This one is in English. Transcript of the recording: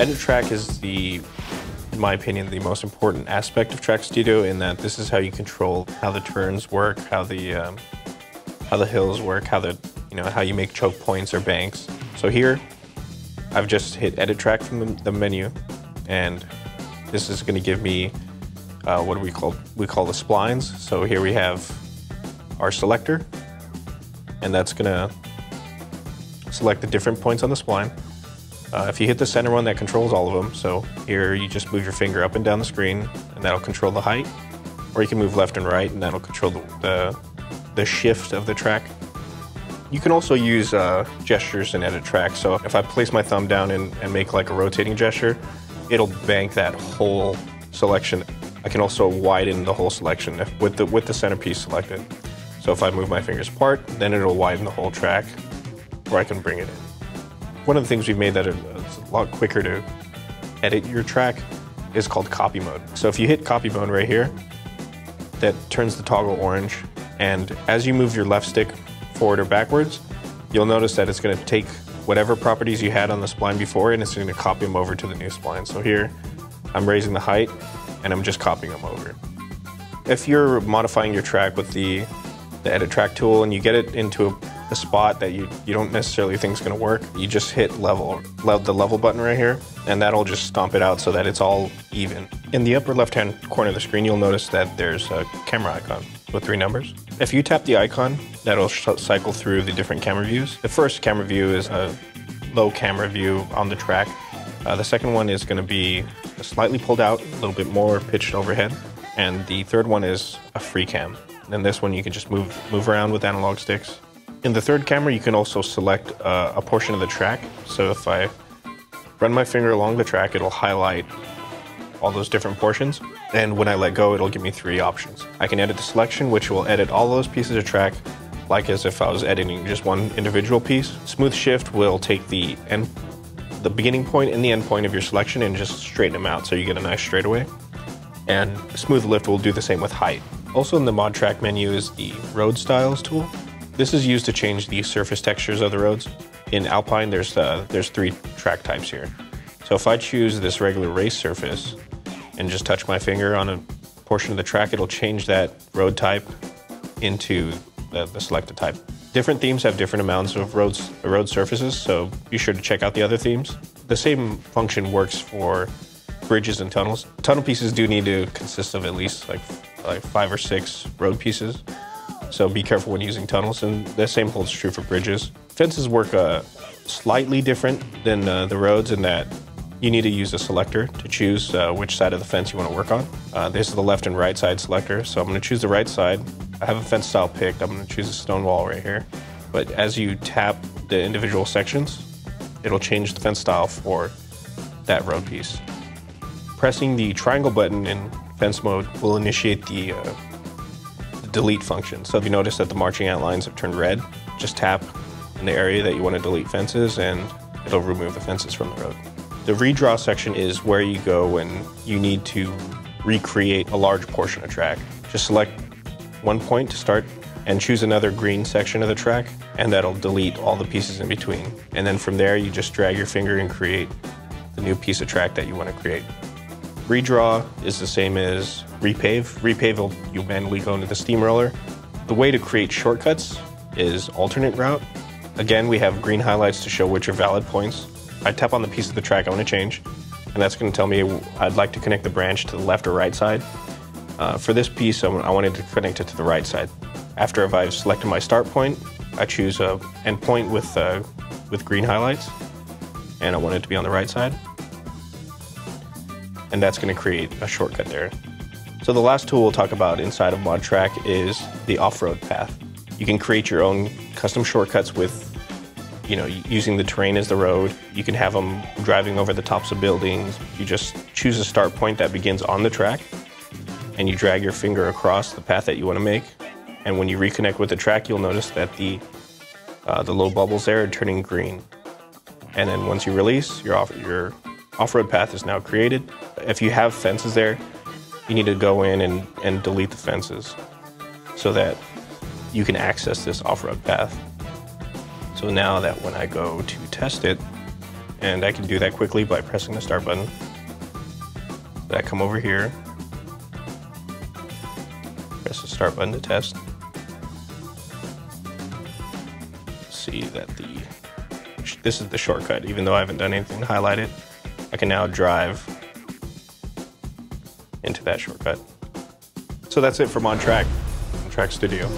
Edit track is the, in my opinion, the most important aspect of Track Studio in that this is how you control how the turns work, how the um, how the hills work, how the you know how you make choke points or banks. So here, I've just hit Edit track from the, menu, and this is going to give me uh, what we call we call the splines. So here we have our selector, and that's going to select the different points on the spline. Uh, if you hit the center one, that controls all of them. So here you just move your finger up and down the screen, and that'll control the height. Or you can move left and right, and that'll control the, the, the shift of the track. You can also use uh, gestures in Edit tracks. So if I place my thumb down and, and make like a rotating gesture, it'll bank that whole selection. I can also widen the whole selection with the, with the centerpiece selected. So if I move my fingers apart, then it'll widen the whole track, or I can bring it in. One of the things we've made that uh, is a lot quicker to edit your track is called copy mode. So if you hit copy mode right here, that turns the toggle orange, and as you move your left stick forward or backwards, you'll notice that it's going to take whatever properties you had on the spline before and it's going to copy them over to the new spline. So here, I'm raising the height and I'm just copying them over. If you're modifying your track with the, the edit track tool and you get it into a, a spot that you, you don't necessarily think is going to work, you just hit level, the level button right here, and that'll just stomp it out so that it's all even. In the upper left-hand corner of the screen, you'll notice that there's a camera icon with three numbers. If you tap the icon, that'll cycle through the different camera views. The first camera view is a low camera view on the track. Uh, the second one is going to be slightly pulled out, a little bit more pitched overhead. And the third one is a free cam. And this one you can just move, move around with analog sticks. In the third camera, you can also select uh, a portion of the track. So if I run my finger along the track, it'll highlight all those different portions. And when I let go, it'll give me three options. I can edit the selection, which will edit all those pieces of track like as if I was editing just one individual piece. Smooth shift will take the end, the beginning point and the end point of your selection and just straighten them out so you get a nice straightaway. And smooth lift will do the same with height. Also in the mod track menu is the road styles tool. This is used to change the surface textures of the roads. In Alpine, there's, uh, there's three track types here. So if I choose this regular race surface, and just touch my finger on a portion of the track, it'll change that road type into the, the selected type. Different themes have different amounts of roads, road surfaces, so be sure to check out the other themes. The same function works for bridges and tunnels. Tunnel pieces do need to consist of at least like, like five or six road pieces, so be careful when using tunnels, and the same holds true for bridges. Fences work uh, slightly different than uh, the roads in that you need to use a selector to choose uh, which side of the fence you want to work on. Uh, this is the left and right side selector, so I'm going to choose the right side. I have a fence style picked. I'm going to choose a stone wall right here. But as you tap the individual sections, it'll change the fence style for that road piece. Pressing the triangle button in fence mode will initiate the, uh, the delete function. So if you notice that the marching outlines have turned red, just tap in the area that you want to delete fences and it'll remove the fences from the road. The redraw section is where you go when you need to recreate a large portion of track. Just select one point to start and choose another green section of the track and that'll delete all the pieces in between. And then from there you just drag your finger and create the new piece of track that you want to create. Redraw is the same as repave. Repave will you manually go into the steamroller. The way to create shortcuts is alternate route. Again, we have green highlights to show which are valid points. I tap on the piece of the track I want to change, and that's going to tell me I'd like to connect the branch to the left or right side. Uh, for this piece, I wanted to connect it to the right side. After I've selected my start point, I choose a endpoint with, uh, with green highlights, and I want it to be on the right side. And that's going to create a shortcut there. So the last tool we'll talk about inside of ModTrack is the off-road path. You can create your own custom shortcuts with you know, using the terrain as the road. You can have them driving over the tops of buildings. You just choose a start point that begins on the track, and you drag your finger across the path that you want to make. And when you reconnect with the track, you'll notice that the uh, the little bubbles there are turning green. And then once you release, your off your off-road path is now created. If you have fences there, you need to go in and, and delete the fences so that you can access this off-road path. So now that when I go to test it, And I can do that quickly by pressing the start button. Then I come over here, press the start button to test. See that the this is the shortcut, even though I haven't done anything to highlight it. I can now drive into that shortcut. So that's it from On Track, On Track Studio.